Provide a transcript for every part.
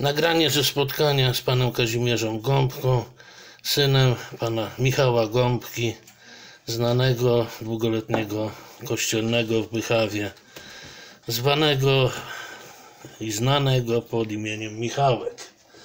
Nagranie ze spotkania z panem Kazimierzem Gąbką, synem pana Michała Gąbki, znanego długoletniego kościelnego w Bychawie, zwanego i znanego pod imieniem Michałek.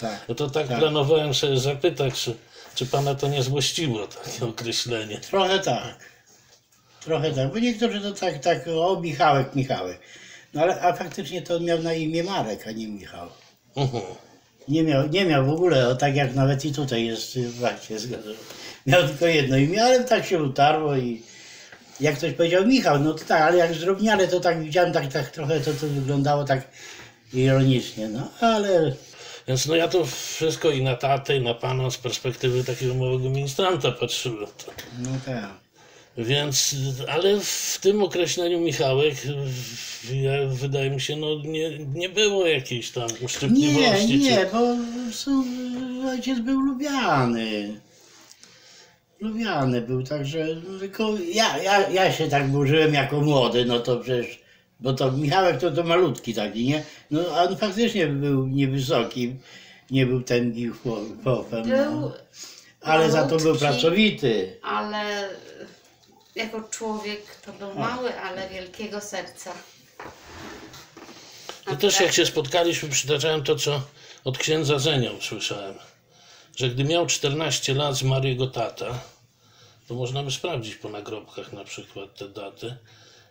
Tak. No to tak, Tak. planowałem sobie zapytać, czy, czy pana to nie złościło takie określenie. Trochę tak. Trochę tak, bo niektórzy to tak, tak, o Michałek, Michałek. No ale a faktycznie to on miał na imię Marek, a nie Michał. Mhm. Nie miał, nie miał w ogóle, o, tak jak nawet i tutaj jest y, właśnie zgadzam. Miał tylko jedno imię, ale tak się utarło i jak ktoś powiedział Michał, no to tak, ale jak zdrobniale to tak widziałem, tak, tak trochę to, to wyglądało tak ironicznie, no ale Więc no ja to wszystko i na tatę, i na pana z perspektywy takiego małego ministranta patrzyłem. To. no tak. Więc, ale w tym określeniu Michałek, wydaje mi się, no nie, nie było jakiejś tam Nie, uszczypliwości. nie, bo są, ojciec był lubiany. Lubiany był, także tylko ja, ja, ja się tak burzyłem jako młody, no to przecież, bo to Michałek to, to malutki taki, nie? No a on faktycznie był niewysoki, nie był tęgi chłopem, Był no. ale za to był malutki, pracowity. Ale jako człowiek to był mały, ale wielkiego serca. To też jak się spotkaliśmy, przytaczałem to, co od księdza Zenia usłyszałem. Że gdy miał 14 lat zmarł jego tata, to można by sprawdzić po nagrobkach na przykład te daty,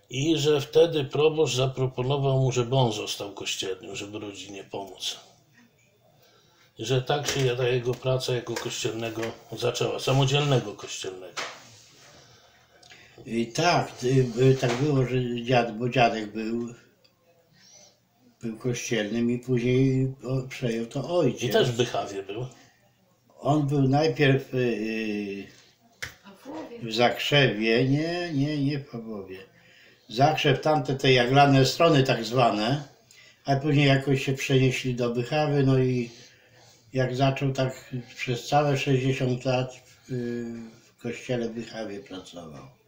i że wtedy proboszcz zaproponował mu, żeby on został kościelnym, żeby rodzinie pomóc. I że tak się ta jego praca jako kościelnego zaczęła, samodzielnego kościelnego. I tak, y, y, tak było, że dziad, bo dziadek był, był kościelnym i później przejął to ojciec. I też w Bychawie był. On był najpierw y, Pawłowie. w Zakrzewie, nie, nie, nie w Pawłowie. Zakrzew, tamte te jaglane strony tak zwane, a później jakoś się przenieśli do Bychawy, no i jak zaczął tak przez całe 60 lat y, w kościele w Bychawie pracował.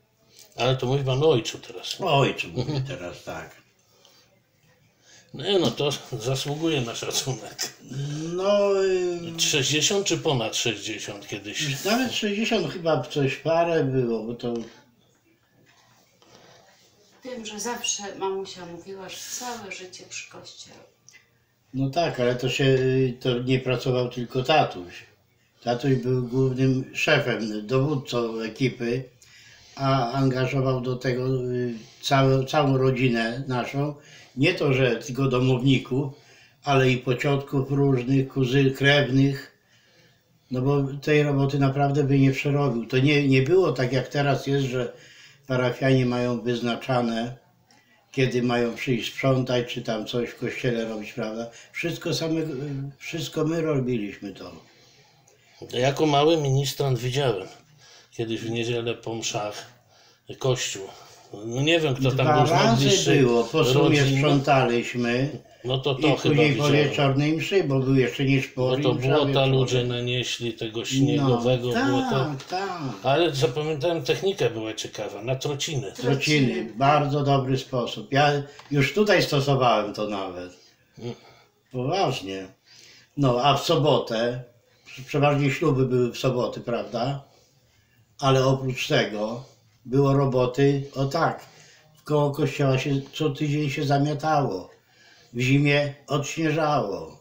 Ale to mówi pan o ojcu teraz. O ojcu mówię teraz, tak. Nie no, to zasługuje na szacunek. No, y, 60 czy ponad 60 kiedyś? nawet 60 chyba coś parę było, bo to Wiem, że zawsze mamusia mówiła, że całe życie przy kościele. No tak, ale to się to nie pracował tylko tatuś. Tatuś był głównym szefem, dowódcą ekipy, a angażował do tego y, całą, całą rodzinę naszą. Nie to, że tylko domowników, ale i pociotków różnych, kuzy krewnych. No bo tej roboty naprawdę by nie przerobił. To nie, nie było tak jak teraz jest, że parafianie mają wyznaczane kiedy mają przyjść sprzątać, czy tam coś w kościele robić, prawda? Wszystko same, wszystko my robiliśmy to. Jako mały ministrant widziałem kiedyś w niedzielę po mszach kościół. No nie wiem, kto tam Dwa był z razy było, po sumie rodzin. sprzątaliśmy No to i to chyba później po widziałem. wieczornej mszy, bo był jeszcze nie Bo szpory. to i błota ludzie nanieśli, tego śniegowego no, błota. tak, tak. Ale zapamiętałem, technika była ciekawa, na trociny. Trociny, bardzo dobry sposób. Ja już tutaj stosowałem to nawet. Poważnie. No, a w sobotę, przeważnie śluby były w soboty, prawda? Ale oprócz tego było roboty, o tak, koło kościoła się co tydzień się zamiatało. W zimie odśnieżało.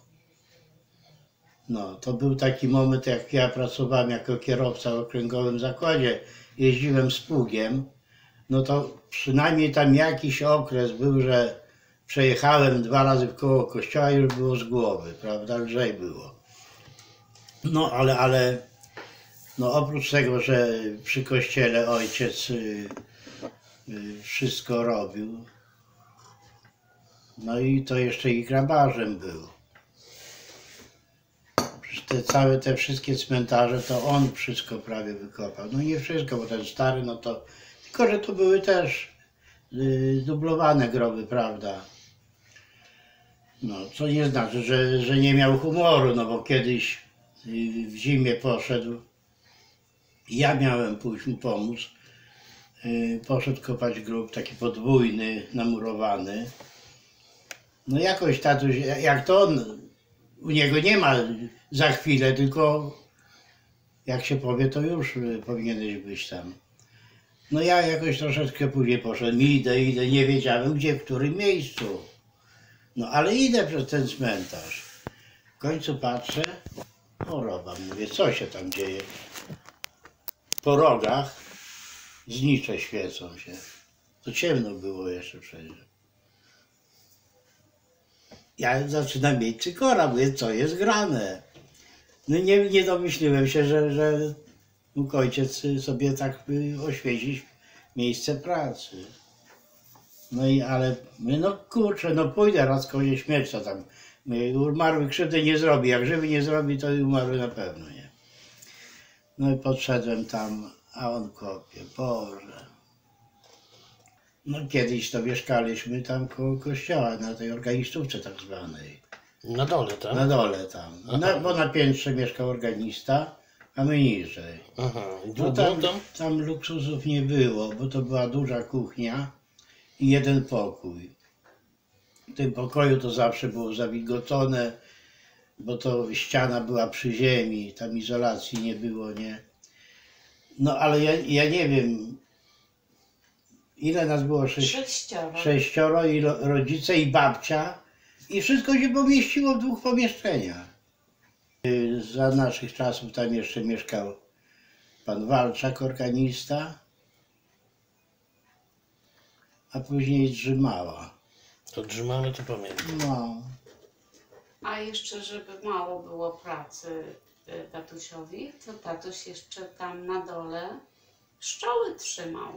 No, to był taki moment, jak ja pracowałem jako kierowca w okręgowym zakładzie, jeździłem z pługiem, no to przynajmniej tam jakiś okres był, że przejechałem dwa razy w koło kościoła i już było z głowy, prawda, lżej było. No, ale, ale, no oprócz tego, że przy kościele ojciec y, y, wszystko robił, no i to jeszcze i grabarzem był. Przecież Te całe te wszystkie cmentarze to on wszystko prawie wykopał. No nie wszystko, bo ten stary, no to. Tylko, że to były też y, dublowane groby, prawda? No, co nie znaczy, że, że nie miał humoru, no bo kiedyś y, w zimie poszedł. Ja miałem pójść mu pomóc. Y, Poszedł kopać grób taki podwójny, namurowany. No jakoś tatuś, jak to on u niego nie ma za chwilę, tylko jak się powie, to już y, powinieneś być tam. No ja jakoś troszeczkę później poszedłem, idę, idę, nie wiedziałem gdzie, w którym miejscu. No ale idę przez ten cmentarz. W końcu patrzę, choroba, mówię, co się tam dzieje? Po rogach znicze świecą się. To ciemno było jeszcze przecież. Ja zaczynam mieć cykora, mówię, co jest grane. No nie, nie domyśliłem się, że, że mógł ojciec sobie tak y, oświecić miejsce pracy. No i ale mówię, no kurczę, no pójdę raz kozie śmierć, co tam. Umarły krzywdy nie zrobi, jak żywy nie zrobi, to i umarły na pewno nie. No i podszedłem tam, a on kopie, Boże. No kiedyś to mieszkaliśmy tam koło kościoła, na tej organistówce tak zwanej. Na dole, tak? Na dole tam. Na, bo na piętrze mieszkał organista, a my niżej. Aha. No tam, tam? tam luksusów nie było, bo to była duża kuchnia i jeden pokój. W tym pokoju to zawsze było zawilgotone, bo to ściana była przy ziemi, tam izolacji nie było, nie? No ale ja, ja nie wiem, ile nas było? Sześć, Sześcioro. sześcioro i ro, rodzice i babcia i wszystko się pomieściło w dwóch pomieszczeniach. Y, Za naszych czasów tam jeszcze mieszkał pan Walczak, organista, a później Drzymała. To drzymamy, to pamiętam. No, A jeszcze, żeby mało było pracy y, tatusiowi, to tatuś jeszcze tam na dole pszczoły trzymał.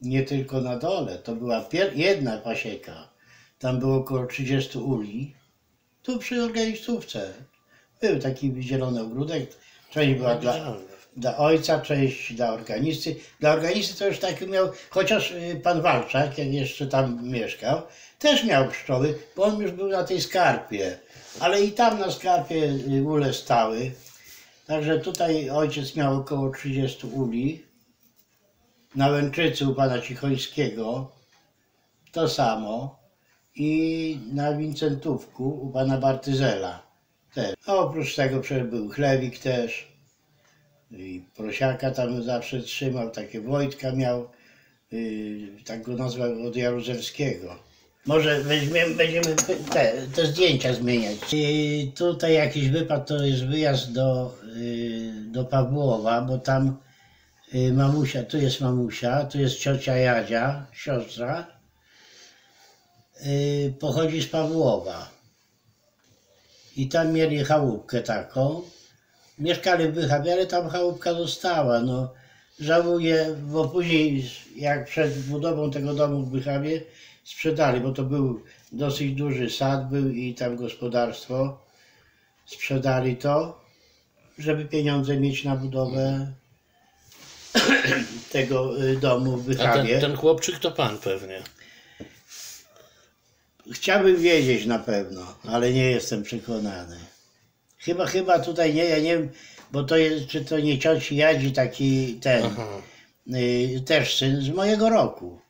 nie tylko na dole, to była pier- jedna pasieka. Tam było około 30 uli. Tu przy organistówce. Był taki zielony ogródek. Część była dla, dla ojca, część dla organisty. Dla organisty to już taki miał, chociaż y, pan Walczak, jak jeszcze tam mieszkał, też miał pszczoły, bo on już był na tej skarpie. Ale i tam na skarpie ule stały. Także tutaj ojciec miał około 30 uli. Na Łęczycy u pana Cichońskiego to samo. I na Wincentówku u pana Bartyzela też. A oprócz tego był chlewik też. I prosiaka tam zawsze trzymał, takie Wojtka miał, yy, tak go nazwał od Jaruzelskiego. Może weźmiemy, będziemy te, te zdjęcia zmieniać. I tutaj jakiś wypad to jest wyjazd do, yy, do Pawłowa, bo tam yy, mamusia, tu jest mamusia, tu jest ciocia Jadzia, siostra. Yy, pochodzi z Pawłowa. I tam mieli chałupkę taką mieszkali w Bychawie, ale tam chałupka została. No, żałuję, bo później jak przed budową tego domu w Bychawie sprzedali, bo to był dosyć duży sad był i tam gospodarstwo. Sprzedali to, żeby pieniądze mieć na budowę tego y, domu w A ten, Bychawie. ten chłopczyk to pan pewnie. Chciałbym wiedzieć na pewno, ale nie jestem przekonany. Chyba, chyba tutaj nie, ja nie wiem, bo to jest, czy to nie cioci Jadzi taki ten, y, też syn z mojego roku.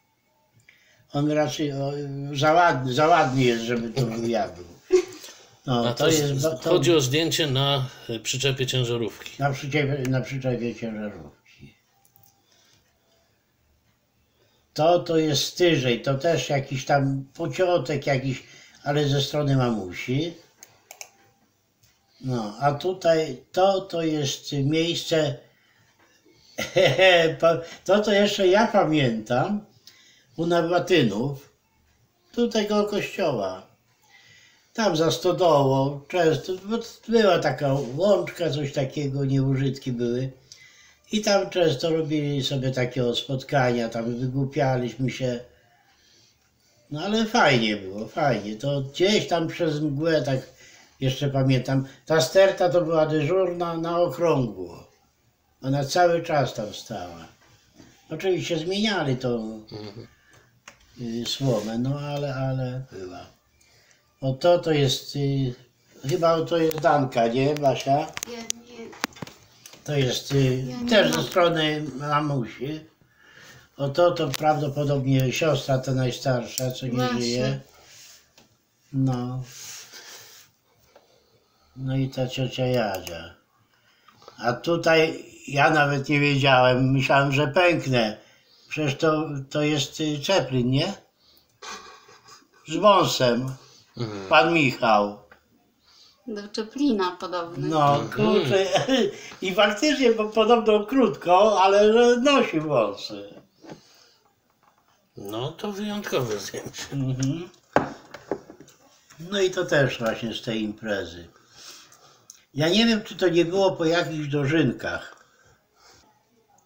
On raczej o, za, ładny, za ładny jest, żeby to był ja był. No, A to, to, jest, ba- to chodzi o zdjęcie na y, przyczepie ciężarówki. na przyczepie, na przyczepie ciężarówki. To to jest styżej, to też jakiś tam pociotek jakiś, ale ze strony mamusi. No, a tutaj to to jest miejsce, to to jeszcze ja pamiętam, u Nawatynów, tutaj koło kościoła. Tam za stodołą często, była taka łączka, coś takiego, nieużytki były. I tam często robili sobie takie spotkania, tam wygłupialiśmy się. No ale fajnie było, fajnie. To gdzieś tam przez mgłę, tak jeszcze pamiętam, ta sterta to była dyżurna na okrągło. Ona cały czas tam stała. Oczywiście zmieniali tą y, słomę, no ale, ale była. O to to jest, y, chyba to jest Danka, nie Basia? Ja nie, To jest y, Ja nie też mam. ze strony mamusi. O to to prawdopodobnie siostra ta najstarsza, co nie Właśnie. żyje. No. No i ta ciocia Jadzia. A tutaj ja nawet nie wiedziałem, myślałem, że pęknę. Przecież to, to jest y, Czeplin, nie? Z wąsem. Mhm. Pan Michał. Do Czeplina podobny. No, kurczę. I faktycznie, bo podobno krótko, ale że nosi wąsy. No to wyjątkowe zdjęcie. Mhm. No i to też właśnie z tej imprezy. Ja nie wiem, czy to nie było po jakichś dożynkach.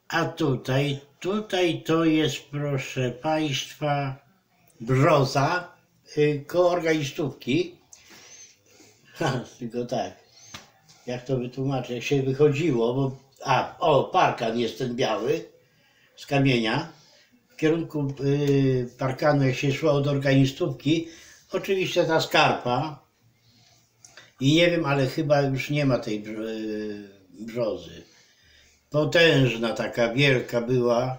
A tutaj, tutaj to jest, proszę Państwa, brzoza y, koło organistówki. Ha, tylko tak, jak to wytłumaczyć, jak się wychodziło, bo, a, o, parkan jest ten biały z kamienia w kierunku y, parkanu, jak się szło od organistówki, oczywiście ta skarpa i nie wiem, ale chyba już nie ma tej y, brzozy. Potężna taka, wielka była.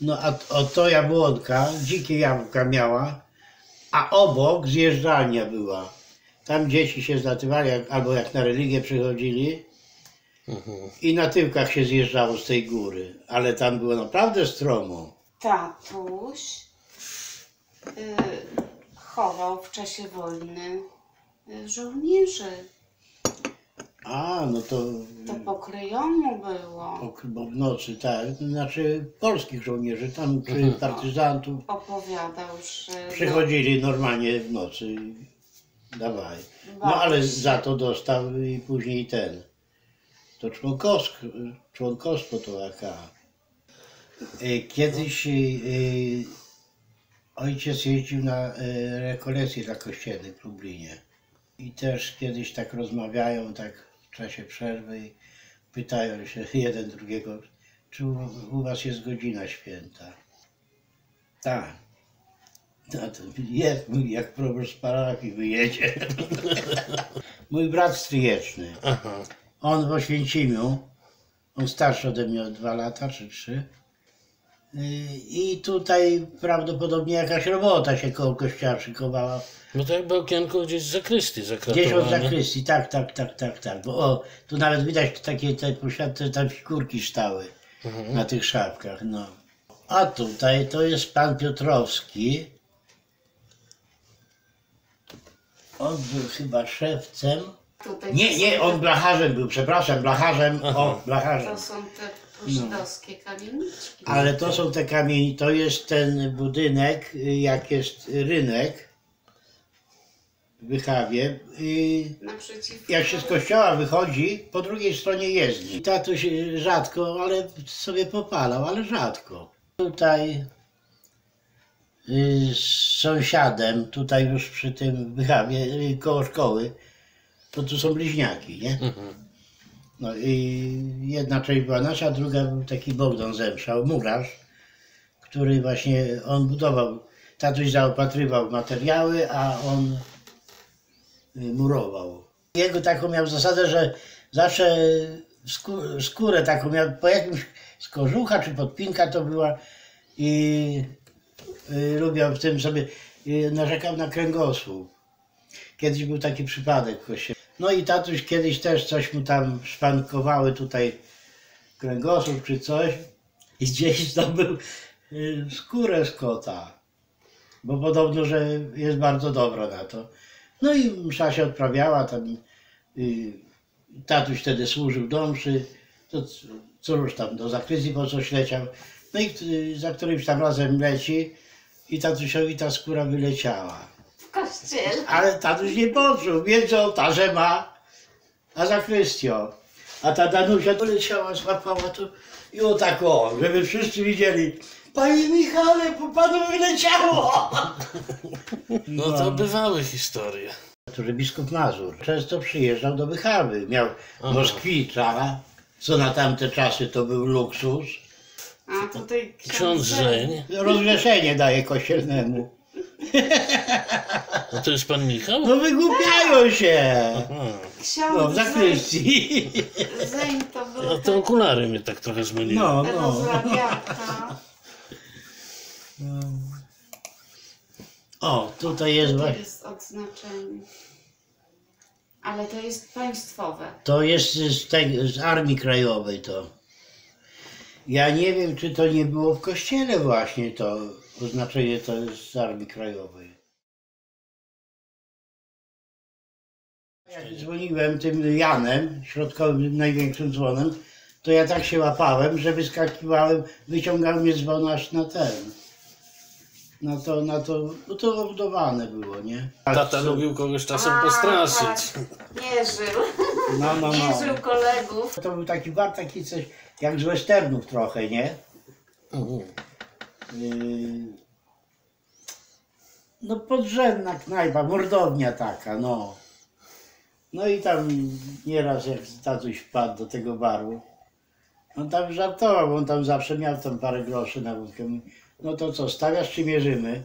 No a o to jabłonka, dzikie jabłka miała, a obok zjeżdżalnia była. Tam dzieci się zlatywali, albo jak na religię przychodzili i na tyłkach się zjeżdżało z tej góry. Ale tam było naprawdę stromo. Tatuś y, chował w czasie wojny y, żołnierzy. A, no to To po kryjomu było. po- bo w nocy, tak, znaczy polskich żołnierzy, tam czy partyzantów Opowiadał, że przychodzili normalnie w nocy i dawaj. No ale za to dostał i później ten, to członkowstwo, członkostwo to AK. E, Kiedyś e, ojciec jeździł na e, rekolekcje dla kościelnych w Lublinie. I też kiedyś tak rozmawiają, tak czasie przerwy i pytają się jeden drugiego, czy u, u was jest godzina święta. Tak. No to jest, mówi, jak proboszcz z parafii wyjedzie. Mój brat stryjeczny, Aha. on w Oświęcimiu, on starszy ode mnie o dwa lata czy trzy. Yy, I tutaj prawdopodobnie jakaś robota się koło kościoła szykowała. No to jakby okienko gdzieś z zakrystii Gdzieś od zakratowane. zakrystii, tak, tak, tak, tak, tak. Bo o, tu nawet widać takie te poświadcze, tam figurki stały Mhm. na tych szafkach, no. A tutaj to jest pan Piotrowski. On był chyba szewcem. tutaj Nie, nie, on blacharzem był, przepraszam, blacharzem, o, blacharzem. To są te żydowskie kamieniczki. Ale to są te kamienie, to jest ten budynek, y, jak jest rynek w Wychawie. Naprzeciwko. Jak się z kościoła wychodzi, po drugiej stronie jezdni. Tatuś rzadko, ale sobie popalał, ale rzadko. Tutaj y, z sąsiadem, tutaj już przy tym Wychawie, y, koło szkoły, to tu są bliźniaki, nie? Mhm. No i jedna część była nasza, a druga był taki Bogdan Zemszał, murarz, który właśnie, on budował, tatuś zaopatrywał materiały, a on y, murował. Jego taką miał zasadę, że zawsze skó- skórę taką miał, po jakimś z kożucha czy podpinka to była i y, lubiał w tym sobie, y, narzekał na kręgosłup. Kiedyś był taki przypadek w kościele. No i tatuś kiedyś też coś mu tam szwankowały tutaj kręgosłup czy coś i gdzieś zdobył y, skórę z kota, bo podobno, że jest bardzo dobra na to. No i msza się odprawiała, tam y, tatuś wtedy służył do mszy, to cóż tam, do zakrystii po coś leciał. No i y, za którymś tam razem leci i tatusiowi ta skóra wyleciała. Kościele. Ale tatuś nie poczuł, między ołtarzem a, a zakrystią. A ta Danusia doleciała, złapała to i o tak o, żeby wszyscy widzieli. Panie Michale, po panu wyleciało! No to bywały historie. To, że biskup Mazur często przyjeżdżał do Bychawy. Miał Aha. Moskwicza, co na tamte czasy to był luksus. A tutaj Ksiądz Żeń. Rozgrzeszenie daje kościelnemu. No to jest pan Michał? No wygłupiają się! Aha. Ksiądz No w zakrystii. Zeń to był No te okulary mnie tak trochę zmyliły. No, no. rozrabiaka. O, tutaj jest To właśnie. jest odznaczenie. Ale to jest państwowe. To jest z, tej, z Armii Krajowej to. Ja nie wiem, czy to nie było w kościele właśnie to oznaczenie to jest z Armii Krajowej. Jak dzwoniłem tym Janem, środkowym, największym dzwonem, to ja tak się łapałem, że wyskakiwałem, wyciągał mnie dzwon aż na ten. Na to, na to, no to obudowane było, nie? Tata lubił kogoś czasem A, postraszyć. tak. Nie żył. No, no, Nie no. żył kolegów. To był taki bar, taki coś jak z westernów trochę, nie? Mhm. Yy, No podrzędna knajpa, mordownia taka, no. No i tam nieraz jak tatuś wpadł do tego baru, on tam żartował, bo on tam zawsze miał tam parę groszy na wódkę. No to co, stawiasz czy mierzymy?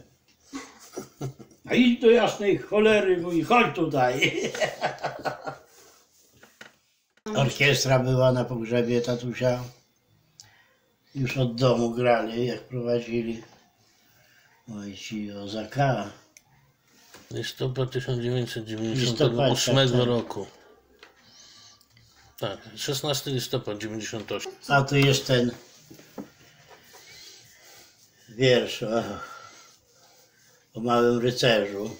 A idź do jasnej cholery, mówi, chodź tutaj. Orkiestra była na pogrzebie tatusia. Już od domu grali, jak prowadzili. Oj ci Ozaka. Listopad 1998 Listopad, tak, roku. Tak, 16 listopad 98. A tu jest ten wiersz o, o małym rycerzu.